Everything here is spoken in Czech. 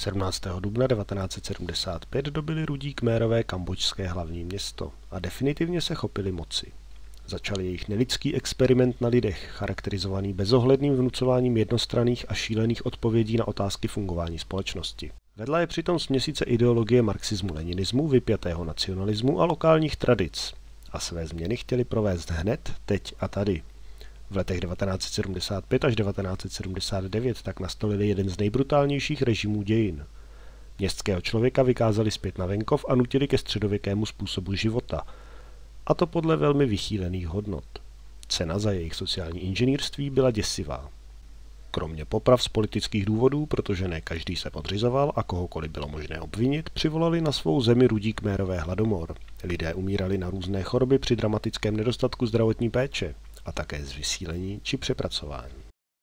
17. dubna 1975 dobili rudí kmérové kambočské hlavní město a definitivně se chopili moci. Začal jejich nelidský experiment na lidech, charakterizovaný bezohledným vnucováním jednostranných a šílených odpovědí na otázky fungování společnosti. Vedla je přitom směsice ideologie marxismu-leninismu, vypjatého nacionalismu a lokálních tradic. A své změny chtěli provést hned, teď a tady. V letech 1975 až 1979 tak nastolili jeden z nejbrutálnějších režimů dějin. Městského člověka vykázali zpět na venkov a nutili ke středověkému způsobu života. A to podle velmi vychýlených hodnot. Cena za jejich sociální inženýrství byla děsivá. Kromě poprav z politických důvodů, protože ne každý se podřizoval a kohokoliv bylo možné obvinit, přivolali na svou zemi rudí kmérové hladomor. Lidé umírali na různé choroby při dramatickém nedostatku zdravotní péče a také z vysílení či přepracování.